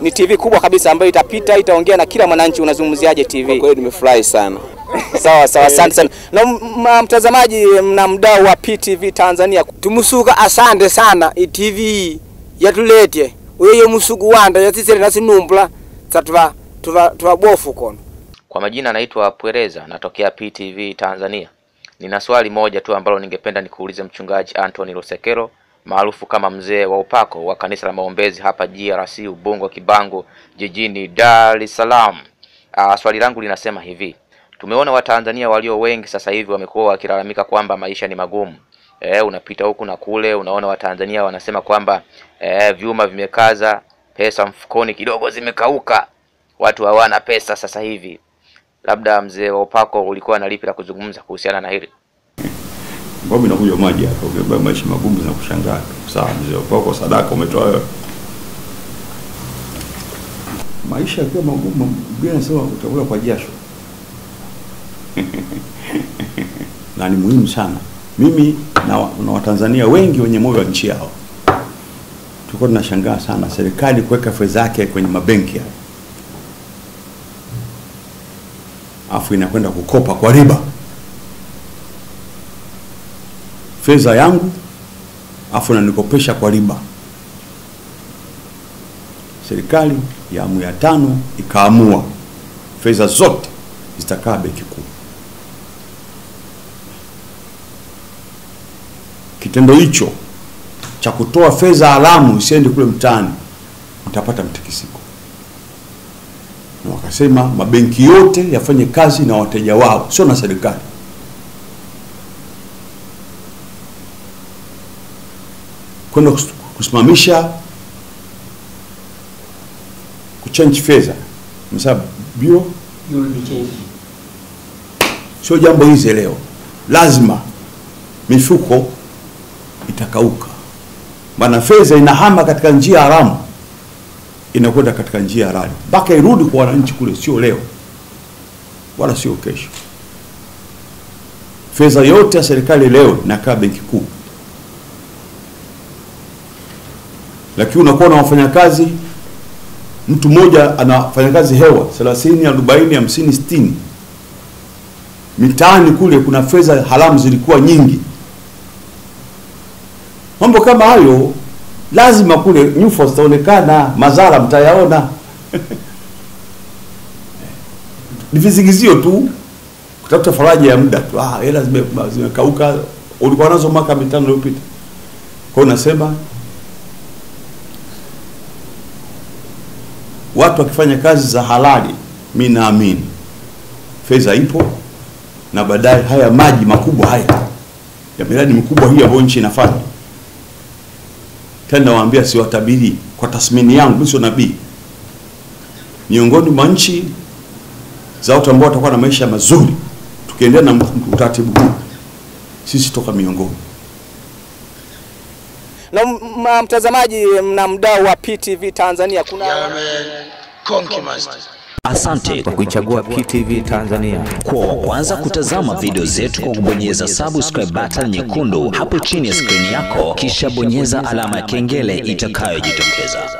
ni TV kubwa kabisa ambayo itapita itaongea na kila mwananchi. Unazungumziaje TV? Kwa hiyo nimefurahi sana. Sawa sawa, asante sana. Na mtazamaji na mdau wa PTV Tanzania, tumusuka asante sana itv yatulete uyeyo musuku wanda yatisele nasinumbula satuva tuva tuva bofu kono Kwa majina naitwa Pwereza, natokea PTV Tanzania. Nina swali moja tu ambalo ningependa nikuulize mchungaji Anthony Lusekero maarufu kama mzee wa upako wa kanisa la maombezi hapa GRC Ubungo Kibango jijini Dar es Salaam. Uh, swali langu linasema hivi. Tumeona Watanzania walio wengi sasa hivi wamekuwa wakilalamika kwamba maisha ni magumu. Eh, unapita huku na kule unaona Watanzania wanasema kwamba eh, vyuma vimekaza, pesa mfukoni kidogo zimekauka. Watu hawana pesa sasa hivi. Labda mzee wa upako ulikuwa na lipi la kuzungumza kuhusiana na hili? Mbona inakuja maji hapa ukiambia maisha magumu na kushangaa. Sawa mzee wako sadaka umetoa wewe. Maisha yakiwa magumu, Biblia inasema utakula kwa jasho. na ni muhimu sana. Mimi na, na Watanzania wengi wenye moyo wa nchi yao tulikuwa tunashangaa sana serikali kuweka fedha yake kwenye mabenki hayo, afu inakwenda kukopa kwa riba fedha yangu afu nanikopesha kwa riba. Serikali ya awamu ya tano ikaamua fedha zote zitakaa benki kuu. Kitendo hicho cha kutoa fedha alamu isiende kule mtaani, mtapata mtikisiko, na wakasema mabenki yote yafanye kazi na wateja wao, sio na serikali. Kwenda kusimamisha kuchange fedha. Msabu bio sio jambo hizi leo, lazima mifuko itakauka, maana fedha inahama katika njia haramu inakwenda katika njia halali. Mpaka irudi kwa wananchi kule, sio leo wala sio kesho. Fedha yote ya serikali leo inakaa benki kuu. Lakini unakuwa na wafanyakazi, mtu mmoja anafanya kazi hewa 30, 40, 50, 60. Mitaani kule kuna fedha haramu zilikuwa nyingi. Mambo kama hayo lazima kule nyufa zitaonekana, madhara mtayaona. Ni vizingizio tu kutafuta faraja ya muda tu. Ah, hela zimekauka, zime- ulikuwa nazo mwaka mitano iliyopita. Kwa hiyo nasema watu wakifanya kazi za halali, mi naamini. Fedha ipo, na baadaye haya maji makubwa haya. Ya miradi mikubwa hii ambayo nchi inafanya, tena nawaambia, siwatabiri kwa tathmini yangu, mimi sio nabii, miongoni mwa nchi za watu ambao watakuwa na maisha mazuri tukiendelea na utaratibu huu, sisi toka miongoni na mtazamaji na mdau wa PTV Tanzania, kuna Asante kwa kuichagua PTV Tanzania. Kuwa wa kwanza kutazama video zetu kwa kubonyeza subscribe button nyekundu hapo chini ya skrini yako, kisha bonyeza alama ya kengele itakayojitokeza.